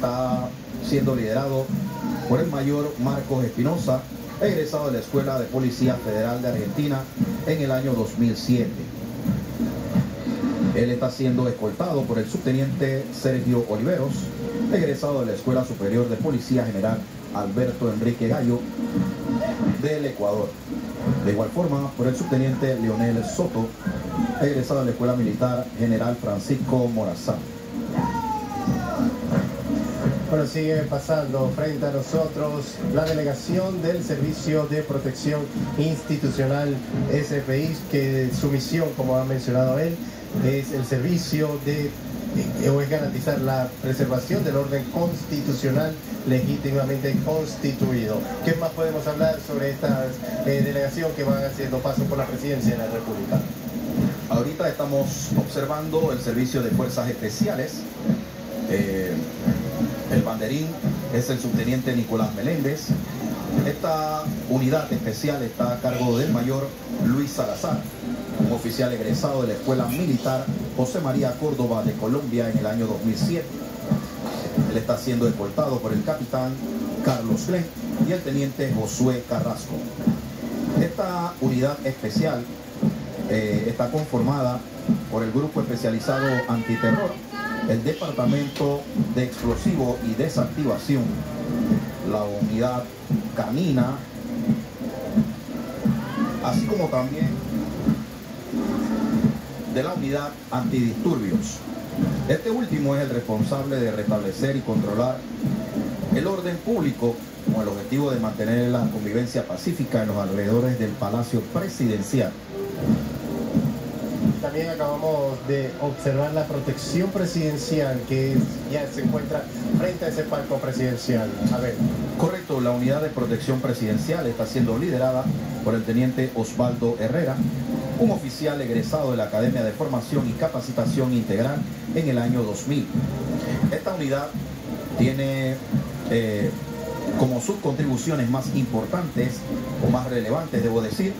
está siendo liderado por el mayor Marcos Espinosa, egresado de la Escuela de Policía Federal de Argentina en el año 2007. Él está siendo escoltado por el subteniente Sergio Oliveros, egresado de la Escuela Superior de Policía General Alberto Enrique Gallo del Ecuador. De igual forma, por el subteniente Leonel Soto, egresado de la Escuela Militar General Francisco Morazán. Bueno, sigue pasando frente a nosotros la delegación del Servicio de Protección Institucional SPI, que su misión, como ha mencionado él, es el servicio de o es garantizar la preservación del orden constitucional legítimamente constituido. ¿Qué más podemos hablar sobre esta eh, delegación que van haciendo paso por la presidencia de la República? Ahorita estamos observando el servicio de fuerzas especiales. Eh, el banderín es el subteniente Nicolás Meléndez. Esta unidad especial está a cargo del mayor Luis Salazar, un oficial egresado de la Escuela Militar José María Córdoba de Colombia en el año 2007. Él está siendo escoltado por el capitán Carlos Glenn y el teniente Josué Carrasco. Esta unidad especial eh, está conformada por el Grupo Especializado Antiterror, el Departamento de Explosivo y Desactivación, la Unidad Canina, así como también de la Unidad Antidisturbios. Este último es el responsable de restablecer y controlar el orden público con el objetivo de mantener la convivencia pacífica en los alrededores del Palacio Presidencial también acabamos de observar la protección presidencial que ya se encuentra frente a ese palco presidencial. A ver. Correcto, la unidad de protección presidencial está siendo liderada por el teniente Osvaldo Herrera, un oficial egresado de la Academia de Formación y Capacitación Integral en el año 2000. Esta unidad tiene eh, como sus contribuciones más importantes o más relevantes, debo decir,